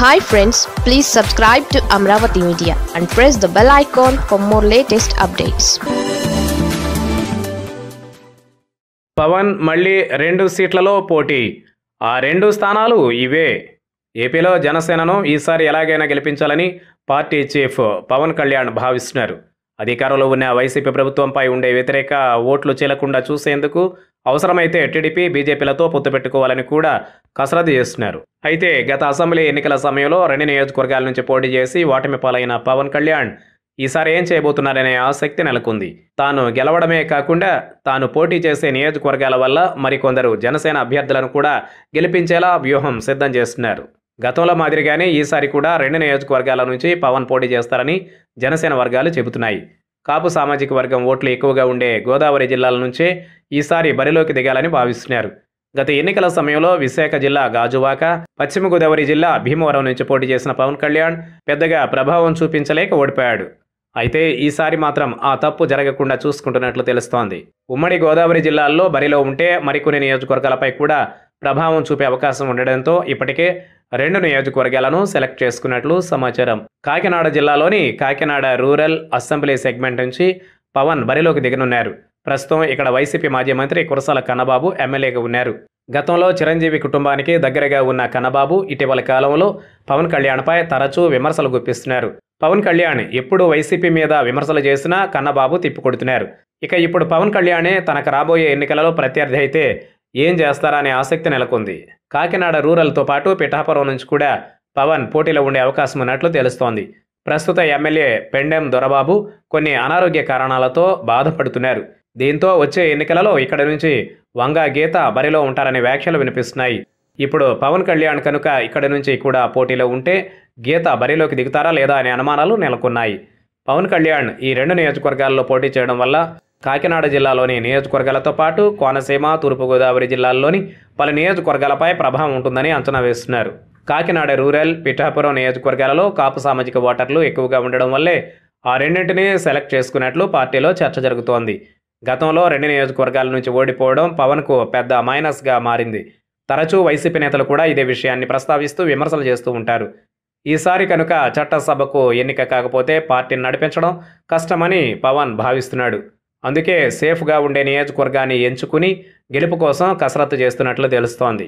Hi friends please subscribe to Amaravati media and press the bell icon for more latest updates Pawan మళ్ళీ రెండు సీట్లలో పోటీ. ఆ రెండు స్థానాలు ఇవే. ఏపీలో జనసేనను ఈసారి ఎలాగైనా గెలిపించాలని పార్టీ చీఫ్ పవన్ కళ్యాణ్ భావిస్తున్నారు. అధికారంలో ఉన్న వైసీపీ ప్రభుత్వంపై ఉండే వ్యతిరేక ఓట్లు చీలకుండా చూసేందుకు అవసరమైతే టీడీపీ బీజేపీలతో పొత్తు పెట్టుకోవాలని కూడా కసరత్తు చేస్తున్నారు. అయితే గత అసెంబ్లీ ఎన్నికల సమయంలో రెండు నియోజకవర్గాల నుంచి పోటీ చేసి ఓటమి పాలైన పవన్ కళ్యాణ్ ఈసారి ఏం చేయబోతున్నారనే ఆసక్తి నెలకొంది. తాను గెలవడమే కాకుండా తాను పోటీ చేసే నియోజకవర్గాల వల్ల మరికొందరు జనసేన అభ్యర్థులను కూడా గెలిపించేలా వ్యూహం సిద్ధం చేస్తున్నారు. గతంలో మాదిరిగానే ఈసారి కూడా రెండు నియోజకవర్గాల నుంచి పవన్ పోటీ చేస్తారని జనసేన వర్గాలు చెబుతున్నాయి. కాపు సామాజిక వర్గం ఓట్లు ఎక్కువగా ఉండే గోదావరి జిల్లాల నుంచే ఈసారి బరిలోకి దిగాలని భావిస్తున్నారు. గత ఎన్నికల సమయంలో విశాఖ జిల్లా గాజువాక పశ్చిమ గోదావరి జిల్లా భీమవరం నుంచి పోటీ చేసిన పవన్ కళ్యాణ్ పెద్దగా ప్రభావం చూపించలేక ఓడిపోయాడు. అయితే ఈసారి మాత్రం ఆ తప్పు జరగకుండా చూసుకుంటున్నట్లు తెలుస్తోంది. ఉమ్మడి గోదావరి జిల్లాల్లో బరిలో ఉంటే మరికొన్ని నియోజకవర్గాలపై కూడా ప్రభావం చూపే అవకాశం ఉండడంతో ఇప్పటికే రెండు నియోజకవర్గాలను సెలెక్ట్ చేసుకున్నట్లు సమాచారం. కాకినాడ జిల్లాలోని కాకినాడ రూరల్ అసెంబ్లీ సెగ్మెంట్ నుంచి పవన్ బరిలోకి దిగనున్నారు. ప్రస్తుతం ఇక్కడ వైసీపీ మాజీ మంత్రి కురసాల కన్నబాబు ఎమ్మెల్యేగా ఉన్నారు. గతంలో చిరంజీవి కుటుంబానికి దగ్గరగా ఉన్న కన్నబాబు ఇటీవల కాలంలో పవన్ కళ్యాణ్పై తరచూ విమర్శలు గుప్పిస్తున్నారు. పవన్ కళ్యాణ్ ఎప్పుడు వైసీపీ మీద విమర్శలు చేసినా కన్నబాబు తిప్పికొడుతున్నారు. ఇక ఇప్పుడు పవన్ కళ్యాణే తనకు రాబోయే ఎన్నికలలో ప్రత్యర్థి అయితే ఏం చేస్తారా అనే ఆసక్తి నెలకొంది. కాకినాడ రూరల్తో పాటు పిఠాపురం నుంచి కూడా పవన్ పోటీలో ఉండే అవకాశం ఉన్నట్లు తెలుస్తోంది. ప్రస్తుత ఎమ్మెల్యే పెండెం దొరబాబు కొన్ని అనారోగ్య కారణాలతో బాధపడుతున్నారు. దీంతో వచ్చే ఎన్నికలలో ఇక్కడ నుంచి వంగా గీత బరిలో ఉంటారనే వ్యాఖ్యలు వినిపిస్తున్నాయి. ఇప్పుడు పవన్ కళ్యాణ్ కనుక ఇక్కడ నుంచి కూడా పోటీలో ఉంటే గీత బరిలోకి దిగుతారా లేదా అనే అనుమానాలు నెలకొన్నాయి. పవన్ కళ్యాణ్ ఈ రెండు నియోజకవర్గాల్లో పోటీ చేయడం వల్ల కాకినాడ జిల్లాలోని నియోజకవర్గాలతో పాటు కోనసీమ తూర్పుగోదావరి జిల్లాల్లోని పలు నియోజకవర్గాలపై ప్రభావం ఉంటుందని అంచనా వేస్తున్నారు. కాకినాడ రూరల్ పిఠాపురం నియోజకవర్గాలలో కాపు సామాజిక ఓటర్లు ఎక్కువగా ఉండడం వల్లే ఆ రెండింటినీ సెలెక్ట్ చేసుకున్నట్లు పార్టీలో చర్చ జరుగుతోంది. గతంలో రెండు నియోజకవర్గాల నుంచి ఓడిపోవడం పవన్కు పెద్ద మైనస్గా మారింది. తరచూ వైసీపీ నేతలు కూడా ఇదే విషయాన్ని ప్రస్తావిస్తూ విమర్శలు చేస్తూ ఉంటారు. ఈసారి కనుక చట్టసభకు ఎన్నిక కాకపోతే పార్టీని నడిపించడం కష్టమని పవన్ భావిస్తున్నాడు. అందుకే సేఫ్గా ఉండే నియోజకవర్గాన్ని ఎంచుకుని గెలుపు కోసం కసరత్తు చేస్తున్నట్లు తెలుస్తోంది.